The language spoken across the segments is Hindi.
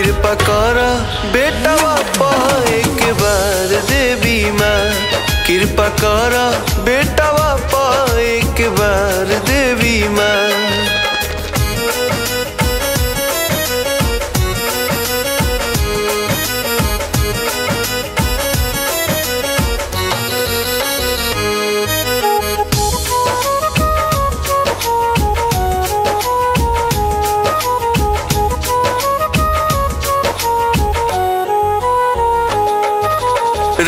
कृपा करा बेटा बापा एक बार दे माँ। कृपा करा, बेटा बापा एक बार दे माँ।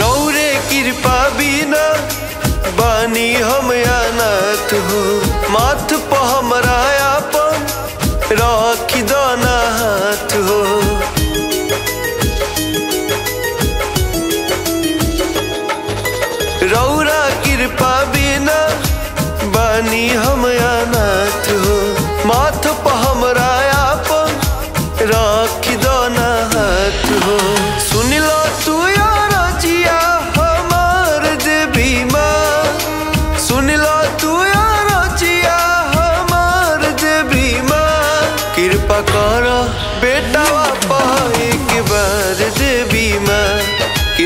रौरे कृपा बिना बानी हम अनाथ हो। माथ पर हमारा अपन रख दाना हाथ हो।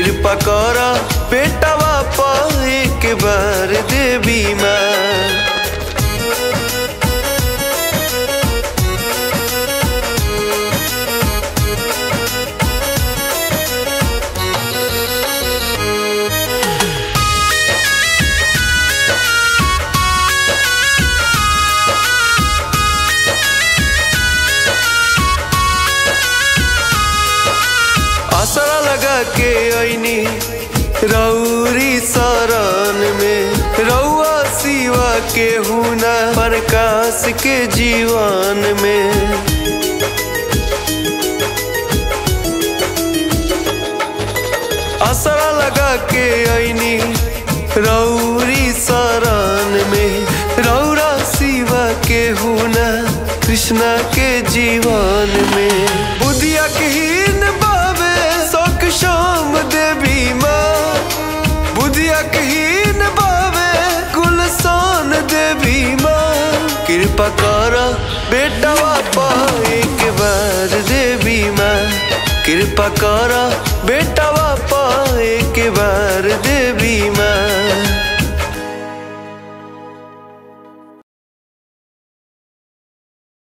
कृपा कर बेटा बापा एक ऐनी रौरी शरण में रौआ सिवा के हुना प्रकाश के जीवन में। आसरा लगा के ऐनी रौरी शरण में रौरा सिवा के हुना कृष्णा के जीवन में। बुधिया के हीन बाबे शोक शाम कृपा बेटा बापा एक बार देवी माँ। कृपा कर, बेटा बापा एक बार देवी माँ।